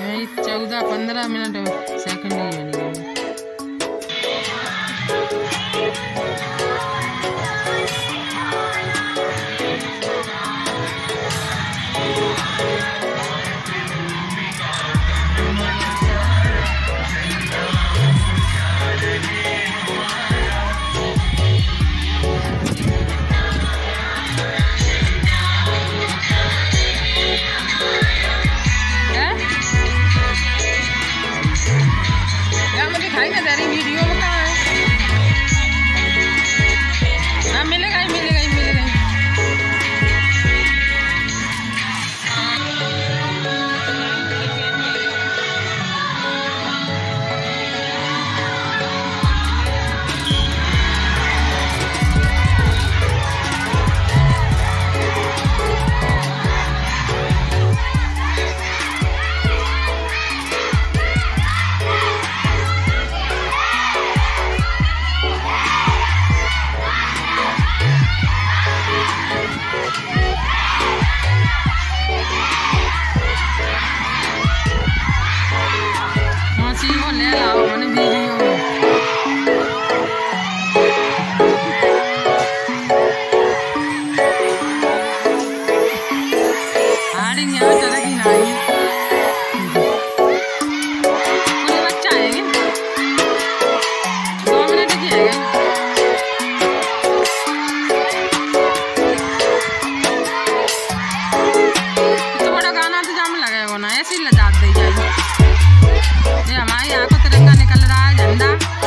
यही चौदह पंद्रह minute second Hay que dar en video तो जाम लगाएगा ना ऐसे लजात दे जाएगी ये हमारे यहाँ को तिरंगा निकल रहा है, झंडा।